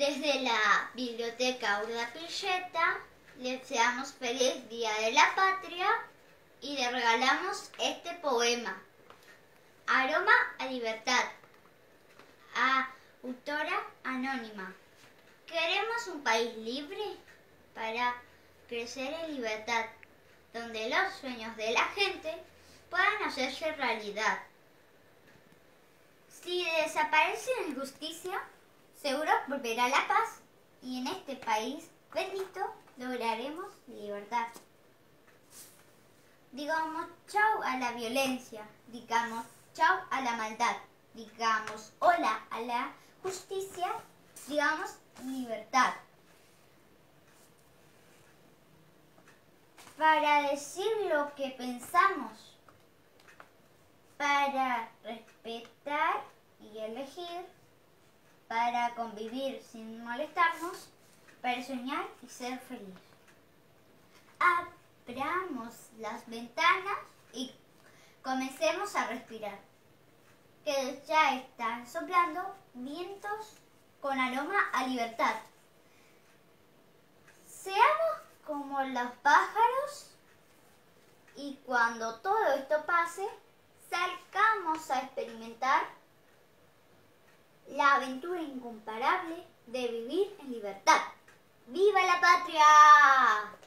Desde la Biblioteca Urda Pilleta les deseamos feliz Día de la Patria y le regalamos este poema. Aroma a libertad. A autora anónima. Queremos un país libre para crecer en libertad, donde los sueños de la gente puedan hacerse realidad. Si desaparece la injusticia, seguro volverá la paz y en este país bendito lograremos libertad. Digamos chau a la violencia, digamos chau a la maldad, digamos hola a la justicia, digamos libertad. Para decir lo que pensamos, para para convivir sin molestarnos, para soñar y ser feliz. Abramos las ventanas y comencemos a respirar, que ya están soplando vientos con aroma a libertad. Seamos como los pájaros y cuando todo esto pase, salgamos a experimentar la aventura incomparable de vivir en libertad. ¡Viva la patria!